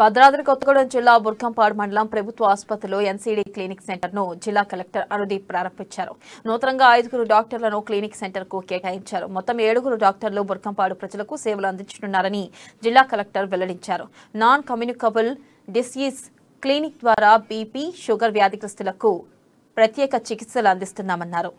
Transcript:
భద్రాద్రి కొత్తగూడెం జిల్లా బుర్ఖంపాడు మండలం ప్రభుత్వ ఆసుపత్రిలో ఎన్సీడీ క్లినిక్ సెంటర్ను జిల్లా కలెక్టర్ అనుదీప్ ప్రారంభించారు. నూతనంగా ఐదుగురు డాక్టర్లను క్లినిక్ సెంటర్కు కేటాయించారు. మొత్తం ఏడుగురు డాక్టర్లు బుర్కంపాడు ప్రజలకు సేవలు అందించనున్నారని జిల్లా కలెక్టర్ వెల్లడించారు. నాన్ కమ్యూనికబుల్ డిసీజ్ క్లినిక్ ద్వారా బీపీ షుగర్ వ్యాధిగ్రస్తులకు ప్రత్యేక చికిత్సలు అందిస్తున్నామన్నారు.